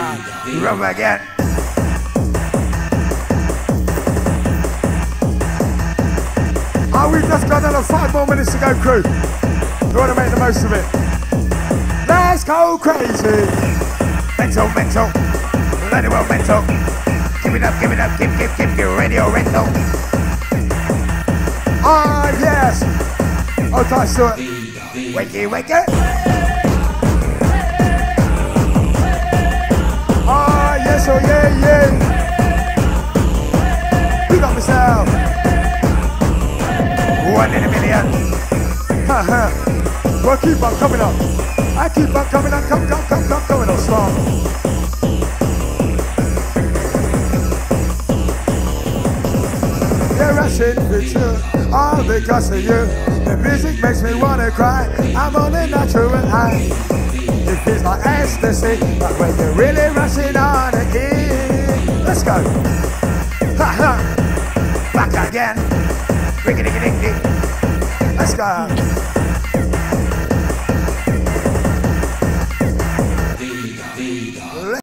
Rub again. Oh, we've just got another five more minutes to go, crew. We want to make the most of it. Let's go crazy. Mental, mental. Let it well mental. Give it up, give it up, give, give, give, give radio rental. Ah, yes. Oh, touch to it. Wakey, wakey. Oh, yeah, yeah. Big up myself. One in a million. Ha ha. Well, keep on coming up. I keep on coming on, come, come, come, come, coming on strong. Yeah, rushing picture, all because of you. The music makes me wanna cry. I'm on a natural high. It feels like ecstasy, but when you're really rushing on again, let's go. Ha ha, back again. Rickety ding ding. Let's go.